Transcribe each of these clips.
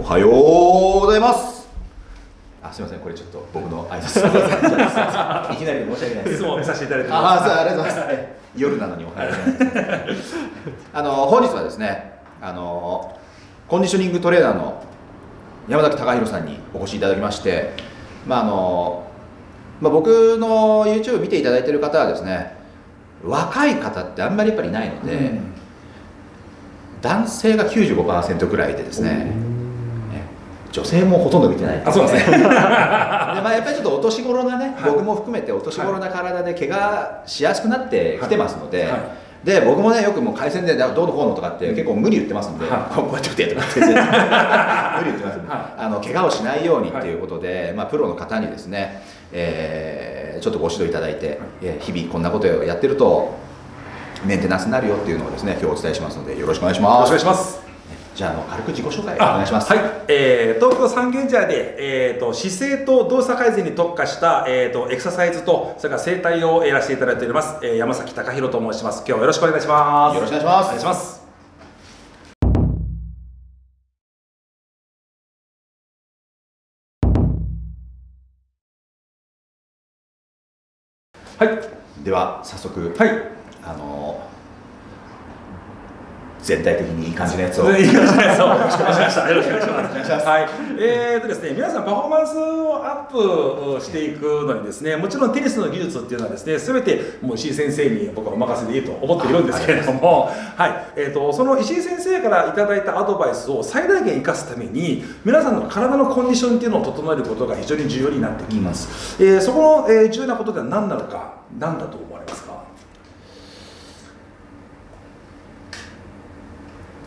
おはようございます。あすみませんこれちょっと僕の挨拶。いきなり申し訳ないです。いつも見させていただいてああありがとうございます。夜なのにおはようございます。あの本日はですねあのコンディショニングトレーナーの山崎隆弘さんにお越しいただきましてまああのまあ、僕の YouTube 見ていただいている方はですね若い方ってあんまりやっぱりないので、うん。男性が95%ぐらいでですね女性もほとんど見てない、ね、あそうですね。で、まあ、やっぱりちょっとお年頃なね、はい、僕も含めてお年頃な体で怪我しやすくなってきてますので、はい。はいで僕もねよくもう回線でどうのこうのとかって結構無理言ってますんで、はい、こうやって打てとかって 無理言ってますんで、はい、あの怪我をしないようにっていうことで、まあ、プロの方にですね、えー、ちょっとご指導いただいて、日々こんなことをやってるとメンテナンスになるよっていうのをですね今日お伝えしますのでよろしくお願いします。よろしくお願いします。じゃあの軽く自己紹介お願いします。はい、えー、東京三軒茶屋で、えーと、姿勢と動作改善に特化した、えーと、エクササイズとそれから整体をやらせていただいております、えー、山崎隆弘と申します。今日はよろしくお願いします。よろしくお願いします。お願いします。はい。では早速。はい。あの全体的にいい感じのやつを。いい感じのやつを。よろしくお願いします。よろしくお願いします。はい。えーとですね、皆さんパフォーマンスをアップしていくのにですね、もちろんテニスの技術っていうのはですね、すべてもう石井先生に僕はお任せでいいと思っているんですけれども、はい。えっ、ー、とその石井先生からいただいたアドバイスを最大限生かすために、皆さんの体のコンディションっていうのを整えることが非常に重要になってきます。うん、えー、そこの、えー、重要なことでは何なのか、何だと思われますか。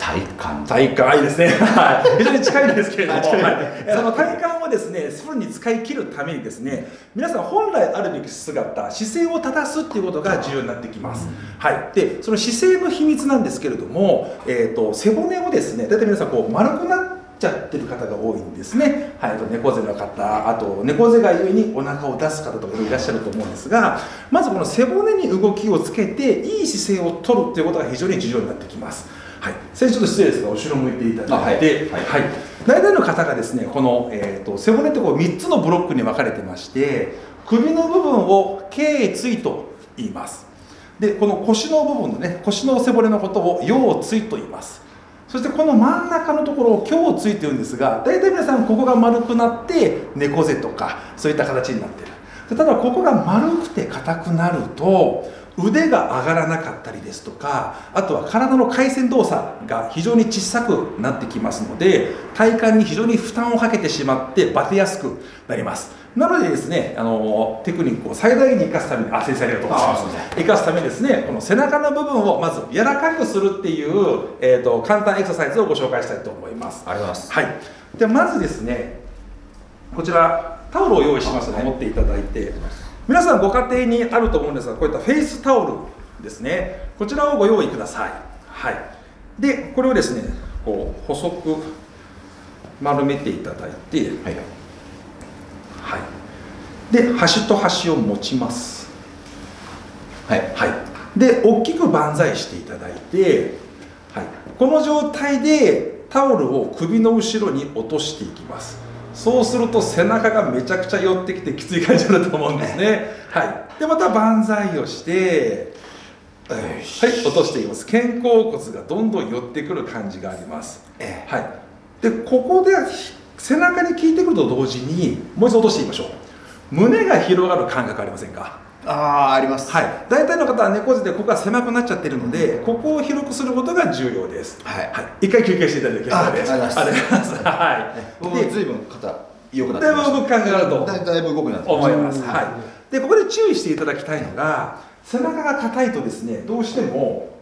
体幹体幹いいですね、はい、非常に近いんですけれども、はい、その体幹をですねフルに使い切るためにですね皆さん本来あるべき姿姿勢を正すっていうことが重要になってきます、はい、でその姿勢の秘密なんですけれども、えーと、背骨をですね大体皆さんこう丸くなってちゃってる方が多いんですね、はい、と猫背の方あと猫背がゆえにお腹を出す方とかいらっしゃると思うんですがまずこの背骨に動きをつけていい姿勢をとるっていうことが非常に重要になってきますはい、先生ちょっと失礼ですが後ろ向いていただいて、はい、はい、大体の方がですねこの、えーと、背骨ってこう3つのブロックに分かれてまして首の部分を頸椎と言います。でこの腰の部分のね腰の背骨のことを腰椎と言います。そしてこの真ん中のところを胸椎と言うんですが大体皆さんここが丸くなって猫背とかそういった形になってる。ただここが丸くて硬くなると腕が上がらなかったりですとかあとは体の回旋動作が非常に小さくなってきますので体幹に非常に負担をかけてしまってバテやすくなります。なのでですねあのテクニックを最大限に生かすためにあ先生ありがとうございます。生かすためにですねこの背中の部分をまず柔らかくするっていう、えーと、簡単エクササイズをご紹介したいと思います。ありがとうございます、はい、でまずですねこちらタオルを用意しましたので持っていただいて皆さんご家庭にあると思うんですがこういったフェイスタオルですね。こちらをご用意ください。はい。でこれをですねこう細く丸めていただいてはい、はい、で端と端を持ちます。はい、はい、で大きく万歳していただいて、はい、この状態でタオルを首の後ろに落としていきますそうすると背中がめちゃくちゃ寄ってきてきつい感じだと思うんですね。はい。でまた万歳をしてはい落としています。肩甲骨がどんどん寄ってくる感じがあります。はい。でここで背中に効いてくると同時にもう一度落としていきましょう。胸が広がる感覚ありませんか？あああります。はい。大体の方は猫背でここが狭くなっちゃってるので、ここを広くすることが重要です。はい、はい、一回休憩していただきます。ありがとうございます。はい。で随分肩良くなってだいぶ動く感じがあると。だいぶ動くなって思います。はい。でここで注意していただきたいのが背中が硬いとですねどうしても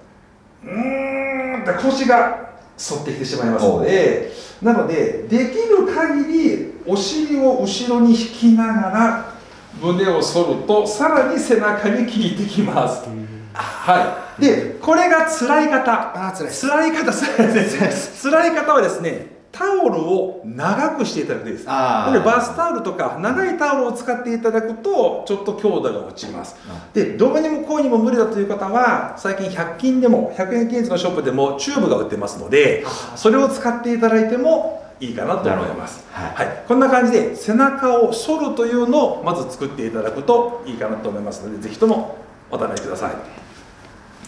うん腰が反ってきてしまいますのでなのでできる限りお尻を後ろに引きながら胸を反るとさらに背中に効いてきます、はい。でこれが辛い方。あ辛い辛い方 辛い方はですねタオルを長くしていただくといいです。なでバスタオルとか長いタオルを使っていただくとちょっと強度が落ちます。でどうにもこうにも無理だという方は最近100均でも100円均一のショップでもチューブが売ってますのでそれを使っていただいてもいいかなと思います、なるほど。はい。こんな感じで背中を反るというのをまず作っていただくといいかなと思いますのでぜひともお試しください。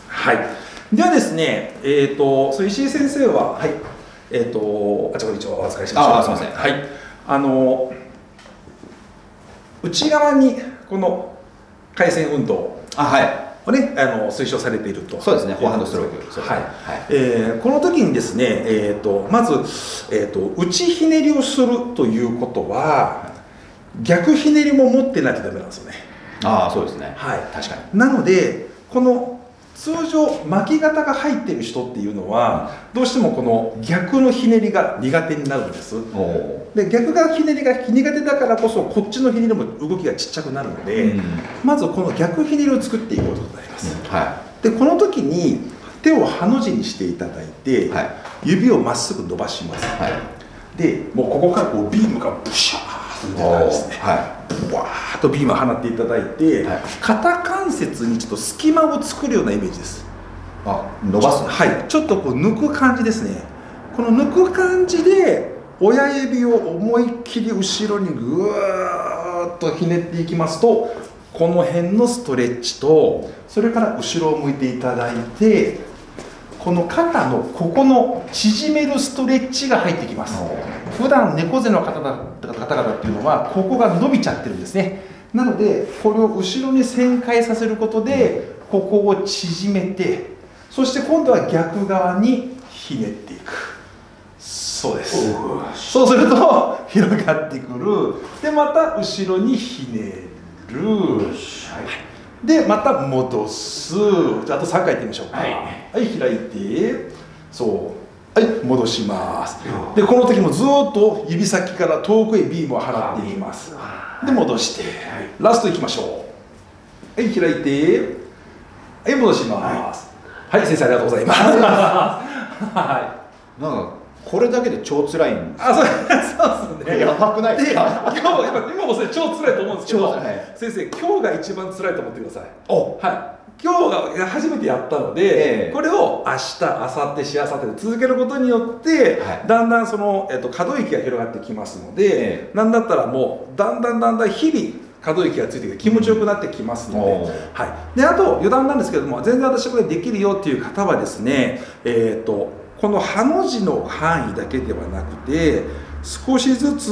はい。ではですねえっ、とそう石井先生ははい。えっ、とあちょっと一応お預かりしましょう。あすいません。はい。あの内側にこの回線運動あはいをね、あの推奨されていると。そうですね。フォアハンドストロークはい。はい。えーこの時にですね、えー、とまず、えー、と内ひねりをするということは逆ひねりも持ってないとダメなんですよね。ああそうですね。はい。確かに。なのでこの通常巻き型が入ってる人っていうのはどうしてもこの逆のひねりが苦手になるんです。で逆がひねりが苦手だからこそこっちのひねりも動きがちっちゃくなるので、うん。まずこの逆ひねりを作っていくことになります、はでこの時に手をハの字にしていただいて、はい。指をまっすぐ伸ばします、いはい。でもうここからこうビームがブシャーッと出てるんですね。はブワーッとビームを放っていただいて、はい。肩関節にちょっと隙間を作るようなイメージです。いあ伸ばすはい。ちょっとこう抜く感じですね。この抜く感じで親指を思いっきり後ろにぐーっとひねっていきますとこの辺のストレッチとそれから後ろを向いていただいてこの肩のここの縮めるストレッチが入ってきます。普段猫背の方々っていうのはここが伸びちゃってるんですねなのでこれを後ろに旋回させることでここを縮めてそして今度は逆側にひねっていく。そうです。そうすると 広がってくる。でまた後ろにひねる。でまた戻す。じゃああと3回やってみましょうか。はい。はい、開いて。そう。はい戻します。でこの時もずーっと指先から遠くへビームを払っていきますで戻してラストいきましょう。はい開いてはい戻します。はい、先生ありがとうございます。はい。なんかこれだけで超辛いんですあそうそうですね。やばくないですでか今日今今もそれ超辛いと思うんですけど、先生今日が一番辛いと思ってください。お。はい今日が初めてやったので、ええ。これを明日明後日しあさってで続けることによって、はい。だんだんその、えっと、可動域が広がってきますので、えなんだったらもうだんだんだんだん日々可動域がついてきて気持ちよくなってきますので,、おーはい、であと余談なんですけれども全然私これできるよっていう方はですね、えっとこのハの字の範囲だけではなくて少しずつ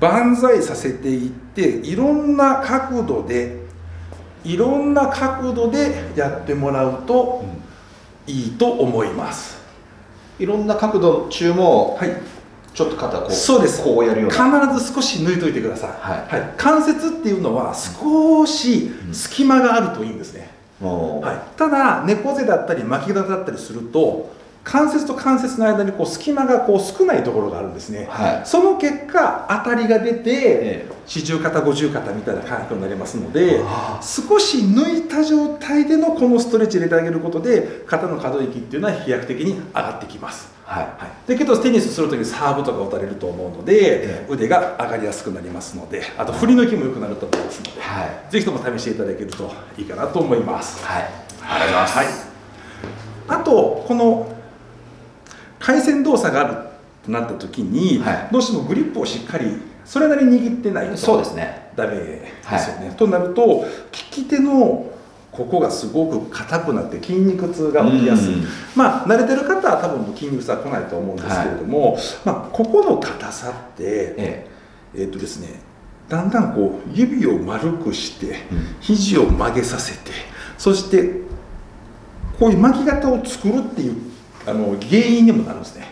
万歳させていっていろんな角度でいろんな角度でやってもらうといいと思います。いろんな角度中もはい、ちょっと肩こうそうです。こうやるような。必ず少し抜いといてください。はい。関節っていうのは少し隙間があるといいんですね。もうはい、ただ猫背だったり巻き肩だったりすると関節と関節の間にこう隙間がこう少ないところがあるんですね。はい。その結果当たりが出てえ四十肩五十肩みたいな感覚になりますのであ少し抜いた状態でのこのストレッチ入れてあげることで肩の可動域っていうのは飛躍的に上がってきます。はい。はい、でけどテニスするときサーブとか打たれると思うので、え腕が上がりやすくなりますのであと振り抜きも良くなると思いますので、はい。ぜひとも試していただけるといいかなと思います。はい。ありがとうございます。はい、あとこの回線動作があるとなった時に、はい。どうしてもグリップをしっかりそれなりに握ってないとそうですね。ダメですよね。となると利き手のここがすごく硬くなって筋肉痛が起きやすい。うんまあ慣れてる方は多分もう筋肉痛は来ないと思うんですけれども、まあ、ここの硬さってええ。ーっとですねだんだんこう指を丸くしてうん。肘を曲げさせてそしてこういう巻き型を作るっていうあの原因にもなるんですね。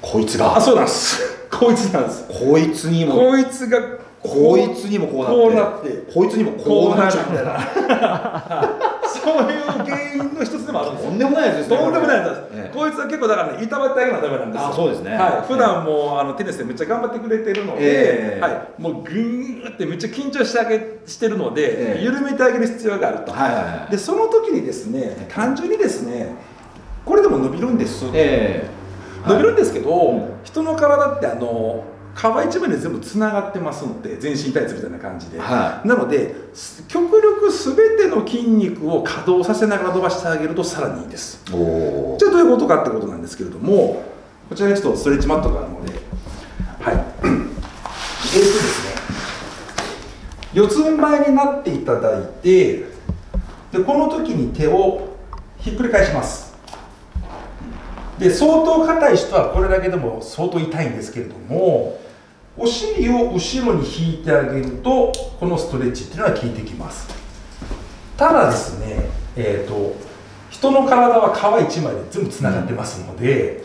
こいつが。あそうなんです。こいつなんです。こいつにも。こいつがこいつにもこうなって。こいつにもここうなっちゃうみたいな。そういう原因の一つでもあるんですよ。とんでもないですね。とんでもないです、ええこいつは結構だからねいたわってあげるのはダメなんですよ。あそうですね。はい、普段もうあのテニスでめっちゃ頑張ってくれてるので、ええ。はい、もうグーってめっちゃ緊張してあげしてるので、ええ。緩めてあげる必要があると、はいはいはい。でその時にですね単純にですねこれでも伸びるんです、ええ。伸びるんですけど、うん人の体ってあの皮一枚で全部つながってますので全身タイツみたいな感じで、はなのです極力全ての筋肉を稼働させながら伸ばしてあげるとさらにいいです。じゃあどういうことかってことなんですけれどもこちらにちょっとストレッチマットがあるのではい。えー、とですね四つん這いになっていただいてでこの時に手をひっくり返しますで相当硬い人はこれだけでも相当痛いんですけれどもお尻を後ろに引いてあげるとこのストレッチっていうのは効いてきます。ただですねえっ、ー、と人の体は皮一枚で全部つながってますので、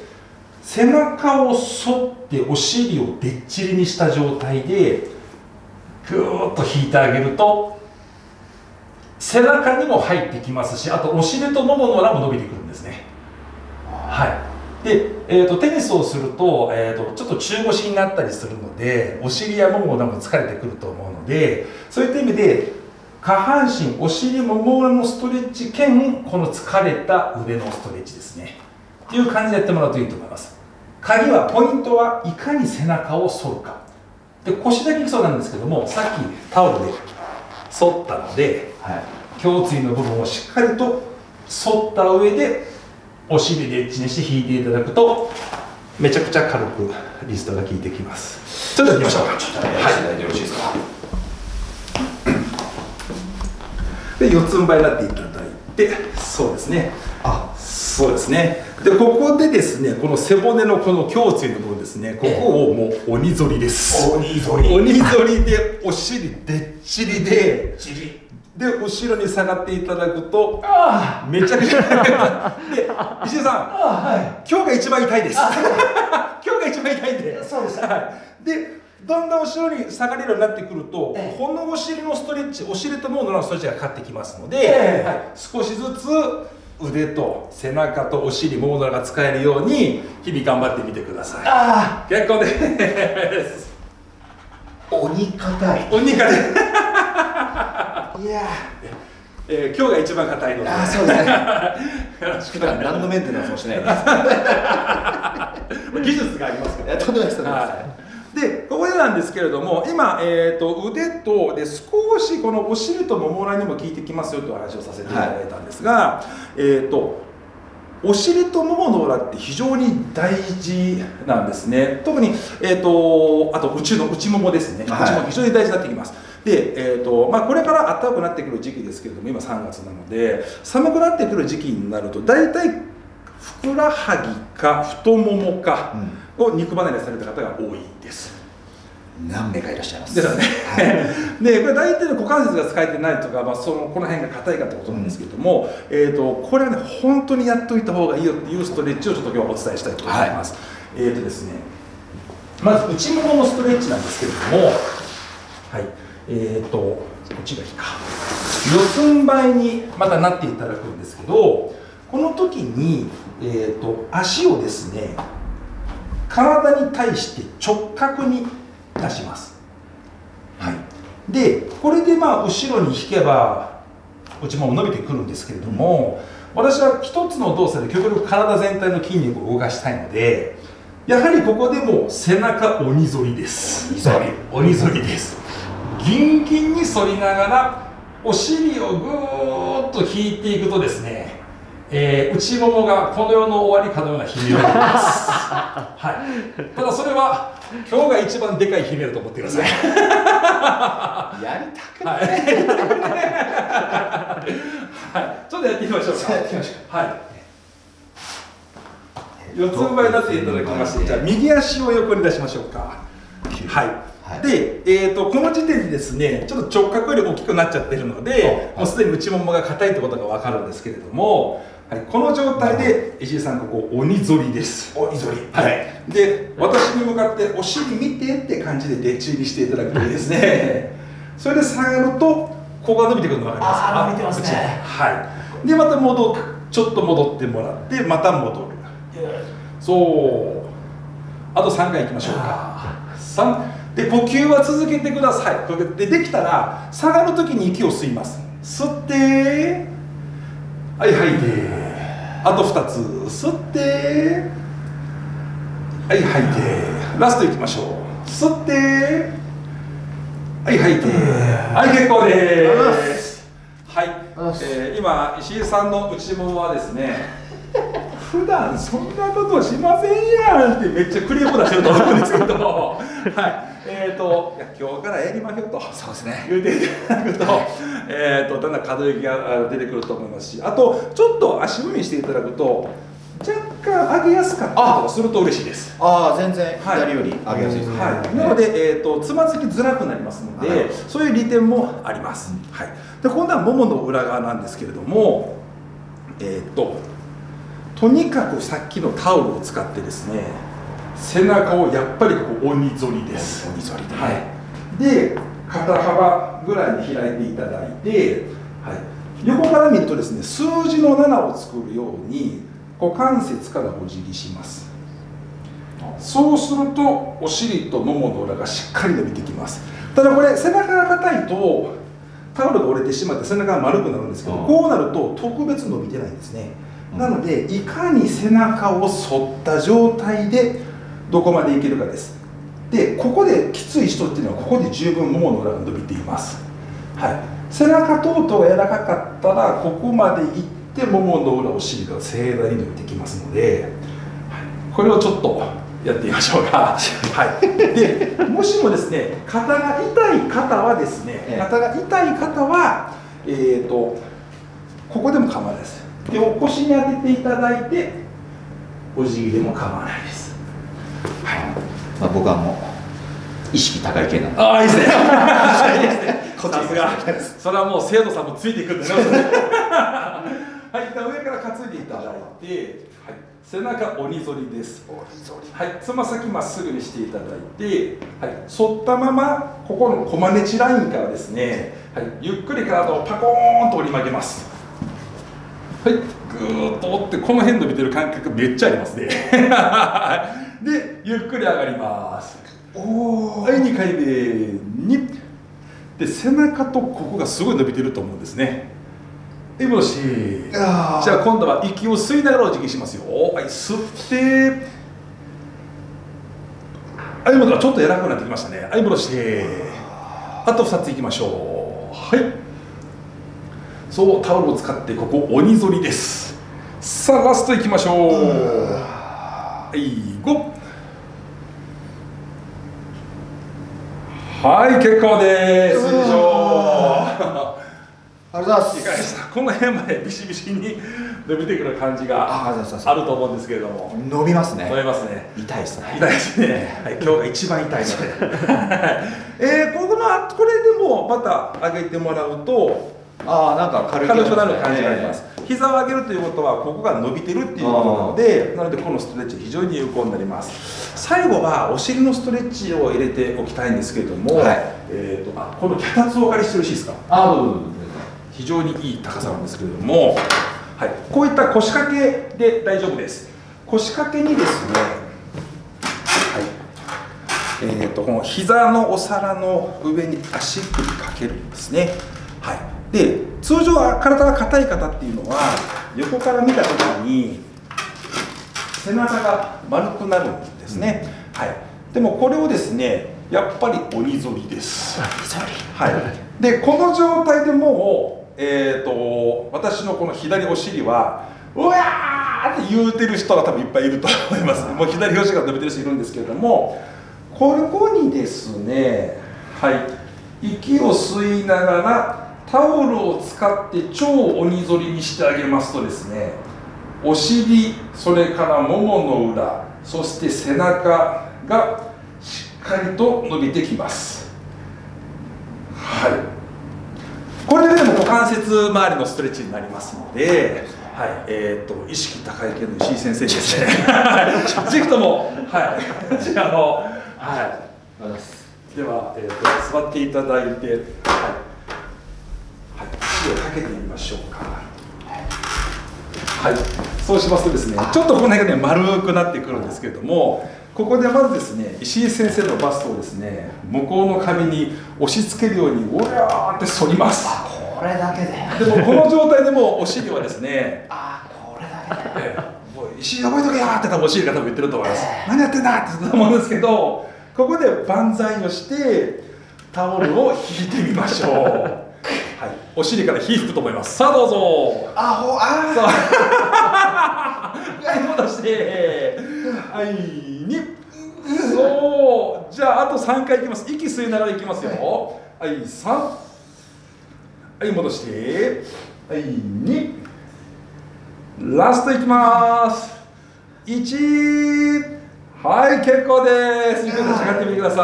背中を反ってお尻をでっちりにした状態でぐーっと引いてあげると背中にも入ってきますしあとお尻とももの裏も伸びてくるんですね。はい。で、えーと、テニスをすると,、えーと、ちょっと中腰になったりするのでお尻やもも裏も疲れてくると思うのでそういった意味で下半身お尻もも裏のストレッチ兼この疲れた腕のストレッチですね。っていう感じでやってもらうといいと思います。鍵はポイントはいかに背中を反るか。で腰だけそうなんですけどもさっきタオルで反ったので、はい、胸椎の部分をしっかりと反った上でお尻でエッチにして引いていただくとめちゃくちゃ軽くリストが効いてきます。ちょっとやってみましょう。かちょっとはい、よろしいですか？で四つん這いになっていただいてそうですね。あ。そうですね。でここでですねこの背骨のこの胸椎の部分ですね。ここをもう鬼反りです。鬼反り。鬼反りでお尻でっちりでで後ろに下がっていただくとめちゃくちゃ。で石井さん、はい、今日が一番痛いです。今日が一番痛いんで。そうです、はい、でだんだん後ろに下がれるようになってくると、ええ、このお尻のストレッチお尻とモードのストレッチがかかってきますので、え、はい、少しずつ腕と背中とお尻モードが使えるように日々頑張ってみてください。ああ。結構です。鬼硬い。鬼硬いいやえー、今日が一番硬いので。あそうですね。よろしく何のメンテナンスもしないです 技術がありますから、ね、とんでもないです、はい。でここでなんですけれども今、えーと、腕とで少しこのお尻ともも裏にも効いてきますよという話をさせていただいたんですが、はい、えーと、お尻とももの裏って非常に大事なんですね。特に、えーと、あと内の内ももですね、はい、内も非常に大事になってきますで、えーとまあ、これから暖かくなってくる時期ですけれども今3月なので寒くなってくる時期になると大体ふくらはぎか太ももか、うん。を肉離れされた方が多いです。何名かいらっしゃいます。ですよね、はい、でこれ大体の股関節が使えてないとか、まあ、そのこの辺が硬いかってことなんですけれども、うん、えーと、これはね本当にやっといた方がいいよっていうストレッチをちょっと今日はお伝えしたいと思います、はい、えっ、ー、とですねまず内もものストレッチなんですけれどもはいえっ、ー、とこっちがいいか。四つん這いにまたなっていただくんですけどこの時に、えーと足をですね体に対して直角に出します、はい、でこれでまあ後ろに引けば内もも伸びてくるんですけれども、私は一つの動作で極力体全体の筋肉を動かしたいのでやはりここでも背中鬼反りです。鬼反り。鬼反りですギンギンに反りながらお尻をぐーっと引いていくとですねえー、内ももがこの世の終わりかのような悲鳴を上げます、はい、ただそれは今日が一番でかい悲鳴だと思ってください。やりたくない、はい、ちょっとやってみましょうか。やってみましょう。はい。四つん這いになっていただきまして。じゃあ右足を横に出しましょうか。はいはい、で、えーと、この時点でですねちょっと直角より大きくなっちゃってるので、もうすでに内ももが硬いってことが分かるんですけれどもはい、この状態で石井さんここ鬼反りです。鬼反り。はい。で私に向かってお尻見てって感じででっちにしていただくといいですね。それで下がるとここが伸びてくるの分かりますか？あ伸びてますね。は。い。でまた戻ちょっと戻ってもらってまた戻る。そう。あと3回いきましょうか。3で呼吸は続けてください。でできたら下がるときに息を吸います。吸ってはい吐いてあと2つ。吸ってはい吐いてラストいきましょう。吸ってはい吐いてはい結構です。はい、えー、今石井さんの内ももはですね普段そんなことしませんやんってめっちゃクレーム出してると思うんですけど。はい。えーと。今日からやりましょうと。そうですね。言うていただくと,、えー、とだんだん可動域が出てくると思いますし。あとちょっと足踏みしていただくと若干上げやすかったりとかすると嬉しいです。ああ全然左より上げやすいですね、はい、なので、えーと、つまずきづらくなりますので、はい。そういう利点もあります、はい、で今度はももの裏側なんですけれどもえっ、ととにかくさっきのタオルを使ってですね背中をやっぱりここ鬼反りです。鬼反りでね。はい、で肩幅ぐらいに開いていただいて、はい、横から見るとですね数字の7を作るように股関節からお辞儀します。そうするとお尻とももの裏がしっかり伸びてきます。ただこれ背中が硬いとタオルが折れてしまって背中が丸くなるんですけどうんこうなると特別伸びてないんですねなのでいかに背中を反った状態でどこまでいけるかです。でここできつい人っていうのはここで十分ももの裏が伸びています、はい、背中等々が柔らかかったらここまでいってももの裏お尻が盛大に伸びてきますので、はい、これをちょっとやってみましょうか、はい、でもしもですね肩が痛い方はですね、ええ。肩が痛い方はえー、とここでも構わないです手を腰に当てていただいてお辞儀でも構わないですまあ、僕はもう意識高い系なんでああいいですね。いいですね。こっちさすが。それはもう生徒さんもついていくんでね。はい、では上から担いでいただいて、はい、背中鬼反りです。はい、つま先まっすぐにしていただいて、はい、反ったままここのコマネチラインからですね、はい、ゆっくり体をパコーンと折り曲げます。はい、ぐーっと折ってこの辺伸びてる感覚めっちゃありますね。で、ゆっくり上がります。おはい、2回で2で背中とここがすごい伸びてると思うんですね。はい戻しじゃあ今度は息を吸いながらお辞儀しますよ。はい吸って。はい戻るちょっと柔らかくなってきましたね。はい戻してあと2ついきましょう。はいそうタオルを使ってここ鬼反りです。さあラストいきましょう。はい5はい結構です。以上 ありがとうございいかがでした？この辺までビシビシに伸びてくる感じがあると思うんですけれども。ます伸びますね。思いますね。痛いですね。痛いですね、はい、今日が一番痛いので。えー、ここのこれでもまた上げてもらうとああなんか軽くなる感じがあります、膝を上げるということはここが伸びてるっていうことなのでなのでこのストレッチ非常に有効になります。最後はお尻のストレッチを入れておきたいんですけれども、はい。えー、とあこの脚立をお借りしてよろしいですか？あう非常にいい高さなんですけれども、はい、こういった腰掛けで大丈夫です。腰掛けにですね、はい。えー、とこの膝のお皿の上に足首かけるんですね、はい、で通常は体が硬い方っていうのは横から見た時に背中が丸くなるんですね、はい、でもこれをですねやっぱり鬼反りです。はい、でこの状態でもう、えー、と私のこの左お尻はうわーって言うてる人が多分いっぱいいると思います。もう左お尻が伸びてる人いるんですけれどもここにですねはい。息を吸いながらタオルを使って超鬼反りにしてあげますとですねお尻それからももの裏そして背中がしっかりと伸びてきます。はい。これででも股関節周りのストレッチになりますので、はい。えー、と意識高い系の石井先生ですね。ぜひともはい。こちらのはい。では、えー、と座っていただいてはい、をかけてみましょうか。はい。そうしますとですねちょっとこの辺がね丸くなってくるんですけれどもここでまずですね石井先生のバストをですね向こうの壁に押し付けるようにおやーって反ります。これだけで。でもこの状態でもうお尻はですねああこれだけで。石井覚えとけよーって多分お尻が多分言ってると思います、何やってんだって言ってたと思うんですけどここで万歳をしてタオルを引いてみましょう、お尻から火吹くと思います。さあどうぞ。あほあさあ。はい戻して。はい2そう。じゃああと3回いきます。息吸いながらいきますよ。はい。3はい戻して。はい2ラストいきます。1はい結構です。上がってみてください。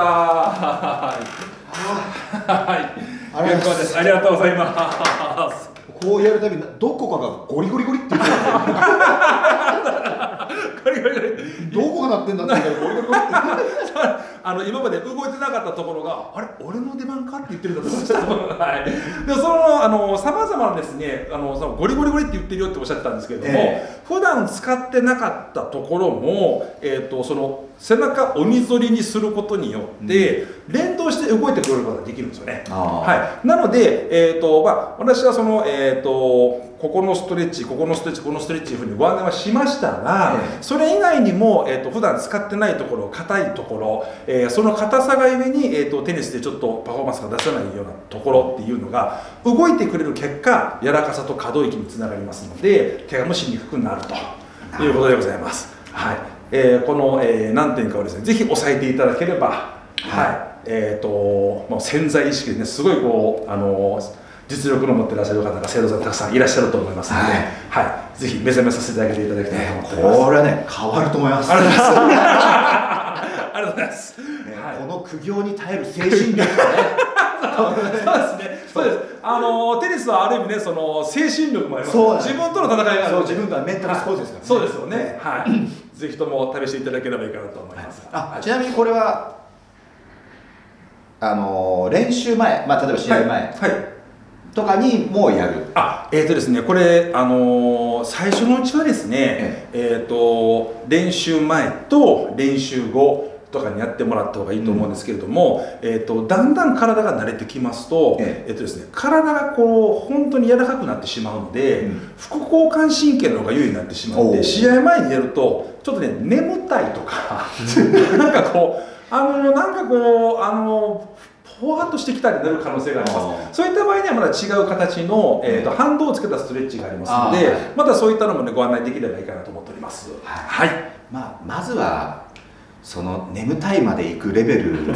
はい結構ですありがとうございますこうやるたびにどこかがゴリゴリゴリって言ってるゴリゴリゴリどこが鳴ってんだって言ったらゴリゴリゴリってあの今まで動いてなかったところがあれ俺の出番かって言ってるんだと思いました。はい。でそのあの様々なですねあのそのゴリゴリゴリって言ってるよっておっしゃってたんですけれども、え普段使ってなかったところもえっ、とその背中鬼反りにすることによって、連動して動いてくれることができるんですよね。はい。なのでえっ、とまあ私はそのえっ、とここのストレッチ、ここのストレッチ、このストレッチというふうにご案内はしましたが、ええ。それ以外にも、えー、と普段使ってないところ硬いところ、えーその硬さがゆえに、えー、とテニスでちょっとパフォーマンスが出せないようなところっていうのが動いてくれる結果柔らかさと可動域につながりますので怪我もしにくくなるということでございます、はいえーこの、えー何点かをですねぜひ押さえていただければ、はいえー、ともう潜在意識でねすごいこうあの実力の持ってらっしゃる方が生徒さんたくさんいらっしゃると思いますので、はいはい、ぜひ目覚めさせてあげていただきたいと思ってます。これはね変わると思いますありがとうございます。ねはいこの苦行に耐える精神力がねそうですね。そうです。あのテニスはある意味ね、その精神力もあります。そうなんです自分との戦いがあるそう。自分とはメンタルスポーツですからねそうですよね。はい。ぜひとも試していただければいいかなと思います。あちなみにこれはあのー練習前、まあ、例えば試合前はい。とかにもうやる、あ、えーとですね、これあのー最初のうちはですね、えっ、と練習前と練習後。とかにやってもらった方がいいと思うんですけれども、えー、とだんだん体が慣れてきますと,、ええ。ーとですね、体がこう本当に柔らかくなってしまうので、うん。副交感神経の方が優位になってしまって試合前にやるとちょっとね眠たいとか なんかこうあのなんかこうあのふわっとしてきたりなる可能性がありまあすそういった場合にはまだ違う形の、えー、と反動をつけたストレッチがありますので、またそういったのもねご案内できればいいかなと思っております。はい。はい。まあ、まずはその眠たいまで行くレベルにはな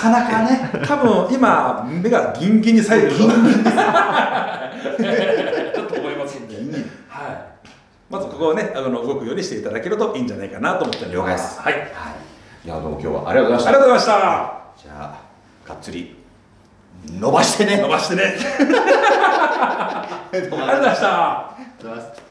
かなかね。多分今目がギンギンにさえてる。とちょっと思いますんで、はい、まずここをねあの動くようにしていただけるといいんじゃないかなと思っております。はい、はい。いやどうも今日はありがとうございました。ありがとうございました。じゃあがっつり伸ばしてね。伸ばしてね。ありがとうございました